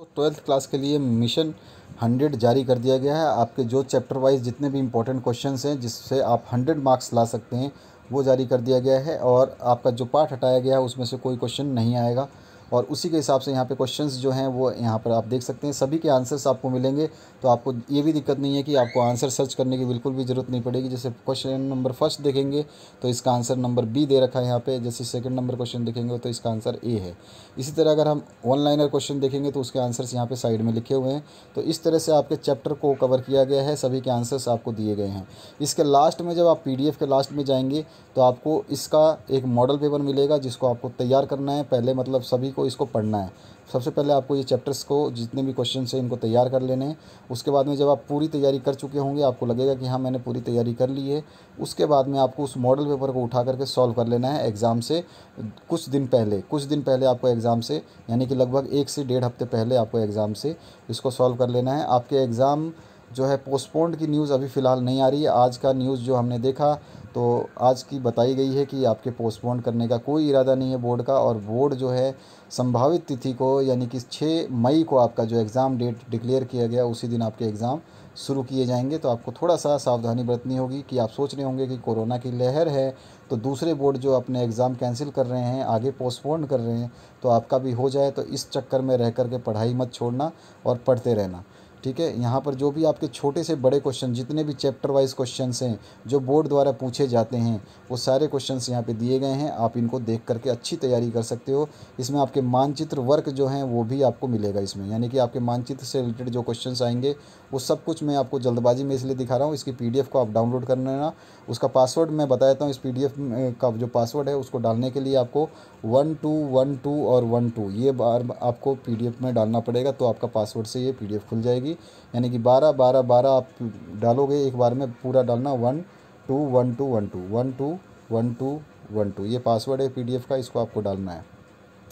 Twelfth class के लिए mission hundred जारी कर दिया गया है। आपके जो चैप्टर वाइज जितने भी इंपॉर्टेंट क्वेश्चन हैं, जिससे आप हंड्रेड मार्क्स ला सकते हैं, वो जारी कर दिया गया है और आपका जो पार्ट हटाया गया है, उसमें से कोई क्वेश्चन नहीं आएगा। और उसी के हिसाब से यहाँ पे क्वेश्चंस जो हैं वो यहाँ पर आप देख सकते हैं। सभी के आंसर्स आपको मिलेंगे। तो आपको ये भी दिक्कत नहीं है कि आपको आंसर सर्च करने की बिल्कुल भी ज़रूरत नहीं पड़ेगी। जैसे क्वेश्चन नंबर फ़र्स्ट देखेंगे तो इसका आंसर नंबर बी दे रखा है यहाँ पे। जैसे सेकंड नंबर क्वेश्चन देखेंगे तो इसका आंसर ए है। इसी तरह अगर हम ऑनलाइनर क्वेश्चन देखेंगे तो उसके आंसर्स यहाँ पर साइड में लिखे हुए हैं। तो इस तरह से आपके चैप्टर को कवर किया गया है। सभी के आंसर्स आपको दिए गए हैं। इसके लास्ट में जब आप पीडीएफ के लास्ट में जाएँगे तो आपको इसका एक मॉडल पेपर मिलेगा, जिसको आपको तैयार करना है। पहले मतलब सभी को इसको पढ़ना है। सबसे पहले आपको ये चैप्टर्स को जितने भी क्वेश्चन हैं इनको तैयार कर लेने हैं। उसके बाद में जब आप पूरी तैयारी कर चुके होंगे, आपको लगेगा कि हाँ मैंने पूरी तैयारी कर ली है। उसके बाद में आपको उस मॉडल पेपर को उठा करके सॉल्व कर लेना है एग्ज़ाम से कुछ दिन पहले। कुछ दिन पहले आपको एग्ज़ाम से, यानी कि लगभग एक से डेढ़ हफ़्ते पहले आपको एग्ज़ाम से इसको सॉल्व कर लेना है। आपके एग्ज़ाम जो है पोस्टपोन्ड की न्यूज़ अभी फ़िलहाल नहीं आ रही है। आज का न्यूज़ जो हमने देखा तो आज की बताई गई है कि आपके पोस्टपोन करने का कोई इरादा नहीं है बोर्ड का और बोर्ड जो है संभावित तिथि को, यानी कि छः मई को आपका जो एग्ज़ाम डेट डिक्लेयर किया गया, उसी दिन आपके एग्ज़ाम शुरू किए जाएँगे। तो आपको थोड़ा सा सावधानी बरतनी होगी कि आप सोच रहे होंगे कि कोरोना की लहर है तो दूसरे बोर्ड जो अपने एग्ज़ाम कैंसिल कर रहे हैं, आगे पोस्टपोन कर रहे हैं तो आपका भी हो जाए। तो इस चक्कर में रह कर के पढ़ाई मत छोड़ना और पढ़ते रहना। ठीक है? यहाँ पर जो भी आपके छोटे से बड़े क्वेश्चन जितने भी चैप्टर वाइज क्वेश्चन हैं, जो बोर्ड द्वारा पूछे जाते हैं, वो सारे क्वेश्चन यहाँ पे दिए गए हैं। आप इनको देख करके अच्छी तैयारी कर सकते हो। इसमें आपके मानचित्र वर्क जो हैं, वो भी आपको मिलेगा इसमें। यानी कि आपके मानचित्र से रिलेटेड जो क्वेश्चन आएँगे, वो सब कुछ मैं आपको जल्दबाजी में इसलिए दिखा रहा हूँ। इसकी पीडीएफ को आप डाउनलोड कर लेना। उसका पासवर्ड मैं बता देता हूँ। इस पीडीएफ का जो पासवर्ड है, उसको डालने के लिए आपको वन टू वन टू और वन टू ये बार आपको पीडीएफ में डालना पड़ेगा तो आपका पासवर्ड से ये पीडीएफ खुल जाएगी। यानी कि बारह बारह बारह आप डालोगे, एक बार में पूरा डालना one, two one two one two one two one two one, two. ये पासवर्ड है पीडीएफ का, इसको आपको डालना है।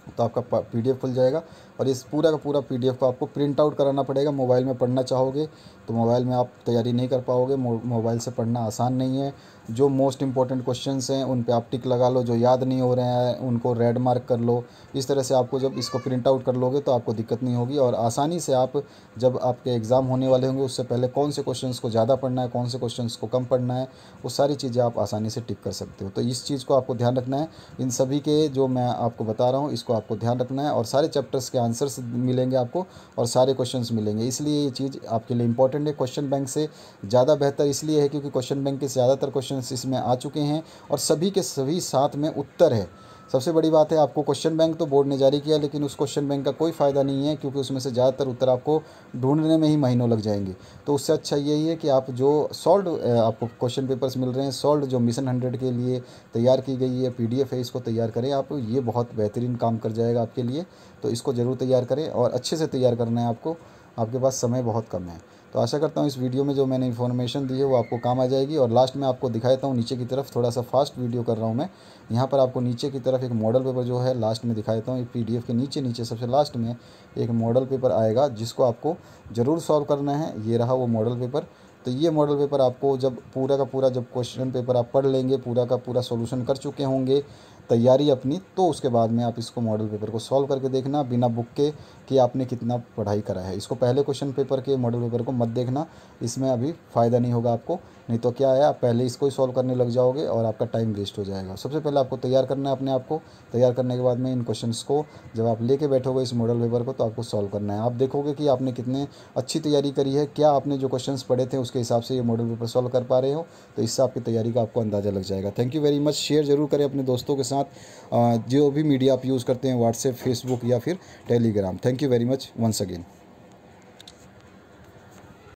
तो आपका पी खुल जाएगा। और इस पूरा का पूरा पीडीएफ को आपको प्रिंट आउट कराना पड़ेगा। मोबाइल में पढ़ना चाहोगे तो मोबाइल में आप तैयारी नहीं कर पाओगे। मोबाइल से पढ़ना आसान नहीं है। जो मोस्ट इंपॉर्टेंट क्वेश्चन हैं, उन पर आप टिक लगा लो। जो याद नहीं हो रहे हैं, उनको रेड मार्क कर लो। इस तरह से आपको जब इसको प्रिंट आउट कर लोगे तो आपको दिक्कत नहीं होगी। और आसानी से आप, जब आपके एग्ज़ाम होने वाले होंगे, उससे पहले कौन से क्वेश्चन को ज़्यादा पढ़ना है, कौन से क्वेश्चन को कम पढ़ना है, वो सारी चीज़ें आप आसानी से टिक कर सकते हो। तो इस चीज़ को आपको ध्यान रखना है। इन सभी के जो मैं आपको बता रहा हूँ, इसको आपको ध्यान रखना है और सारे चैप्टर्स के आंसर्स मिलेंगे आपको और सारे क्वेश्चन मिलेंगे। इसलिए ये चीज़ आपके लिए इंपॉर्टेंट है। क्वेश्चन बैंक से ज़्यादा बेहतर इसलिए है क्योंकि क्वेश्चन बैंक के ज़्यादातर क्वेश्चन इसमें आ चुके हैं और सभी के सभी साथ में उत्तर है। सबसे बड़ी बात है, आपको क्वेश्चन बैंक तो बोर्ड ने जारी किया, लेकिन उस क्वेश्चन बैंक का कोई फ़ायदा नहीं है, क्योंकि उसमें से ज़्यादातर उत्तर आपको ढूँढने में ही महीनों लग जाएँगे। तो उससे अच्छा यही है कि आप जो सॉल्व आपको क्वेश्चन पेपर्स मिल रहे हैं सॉल्व जो मिशन हंड्रेड के लिए तैयार की गई है पीडीएफ है, इसको तैयार करें आप, ये बहुत बेहतरीन काम कर जाएगा आपके लिए। तो इसको ज़रूर तैयार करें और अच्छे से तैयार करना है आपको। आपके पास समय बहुत कम है। तो आशा करता हूँ इस वीडियो में जो मैंने इन्फॉर्मेशन दी है, वो आपको काम आ जाएगी और लास्ट में आपको दिखा देता हूँ नीचे की तरफ़ थोड़ा सा फास्ट वीडियो कर रहा हूँ मैं। यहाँ पर आपको नीचे की तरफ़ एक मॉडल पेपर जो है लास्ट में दिखा देता हूँ पी के नीचे नीचे सबसे लास्ट में एक मॉडल पेपर आएगा, जिसको आपको ज़रूर सॉल्व करना है। ये रहा वो मॉडल पेपर तो ये मॉडल पेपर आपको जब पूरा का पूरा जब क्वेश्चन पेपर आप पढ़ लेंगे, पूरा का पूरा सॉल्यूशन कर चुके होंगे तैयारी अपनी तो उसके बाद में आप इसको मॉडल पेपर को सॉल्व करके देखना, बिना बुक के कि आपने कितना पढ़ाई करा है। इसको पहले क्वेश्चन पेपर के मॉडल पेपर को मत देखना, इसमें अभी फ़ायदा नहीं होगा आपको। नहीं तो क्या है आप पहले इसको ही सॉल्व करने लग जाओगे और आपका टाइम वेस्ट हो जाएगा। सबसे पहले आपको तैयार करना है अपने आप को। तैयार करने के बाद में इन क्वेश्चन को जब आप लेके बैठोगे इस मॉडल पेपर को तो आपको सॉल्व करना है। आप देखोगे कि आपने कितने अच्छी तैयारी करी है, क्या आपने जो क्वेश्चन पढ़े थे, उसके हिसाब से ये मॉडल पेपर सॉल्व कर पा रहे हो तो इससे आपकी तैयारी का आपको अंदाज़ा लग जाएगा। Thank you very much share ज़रूर करें अपने दोस्तों के साथ जो भी मीडिया आप यूज़ करते हैं व्हाट्सएप फेसबुक या फिर Telegram thank you very much once again